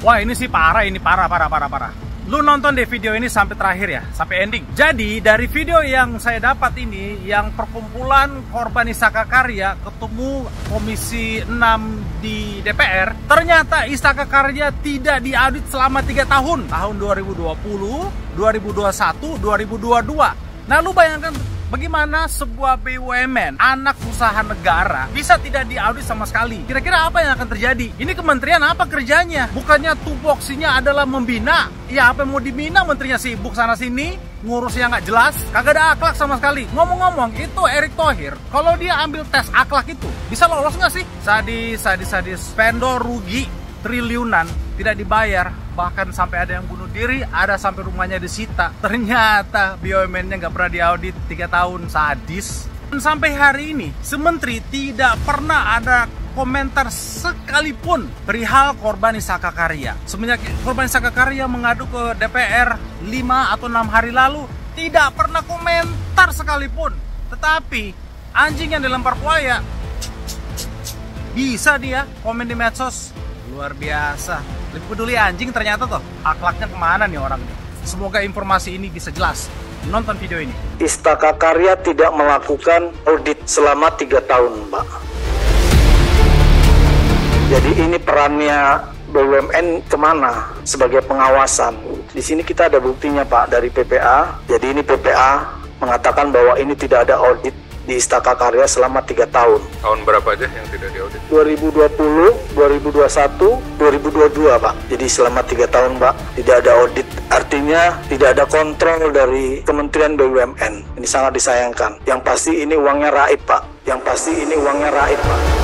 Wah ini sih parah, ini parah, parah, parah, parah. Lu nonton deh video ini sampai terakhir ya, sampai ending. Jadi dari video yang saya dapat ini, yang perkumpulan korban Istaka Karya ketemu Komisi 6 di DPR, ternyata Istaka Karya tidak diaudit selama 3 tahun, tahun 2020, 2021, 2022. Nah lu bayangkan Bagaimana sebuah BUMN, anak usaha negara, bisa tidak diaudit sama sekali? Kira-kira apa yang akan terjadi? Ini kementerian apa kerjanya? Bukannya tupoksinya adalah membina? Ya apa yang mau dibina menterinya sibuk sana sini, ngurusnya nggak jelas, kagak ada akhlak sama sekali. Ngomong-ngomong, itu Erick Thohir, kalau dia ambil tes akhlak itu, bisa lolos nggak sih? Sadis, sadis, sadis, vendor rugi triliunan tidak dibayar bahkan sampai ada yang bunuh diri ada sampai rumahnya disita ternyata BUMN-nya nggak pernah diaudit tiga tahun sadis dan sampai hari ini sementri tidak pernah ada komentar sekalipun perihal korban Isaka Karya. Semenjak korban Isaka Karya mengadu ke DPR 5 atau 6 hari lalu, tidak pernah komentar sekalipun. Tetapi anjing yang dilempar buaya bisa dia komen di medsos luar biasa. Lebih peduli anjing ternyata tuh akhlaknya ke mana nih orang nih semoga informasi ini bisa jelas. Nonton video ini. Istaka Karya tidak melakukan audit selama tiga tahun Mbak. Jadi ini perannya BUMN ke mana? Sebagai pengawasan. Di sini kita ada buktinya Pak dari PPA jadi ini PPA mengatakan bahwa ini tidak ada audit di Istaka Karya selama tiga tahun. Tahun berapa aja yang tidak diaudit? 2020, 2021, 2022 Pak. Jadi selama tiga tahun Pak tidak ada audit. Artinya tidak ada kontrol dari Kementerian BUMN. Ini sangat disayangkan. Yang pasti ini uangnya raib Pak. Yang pasti ini uangnya raib Pak.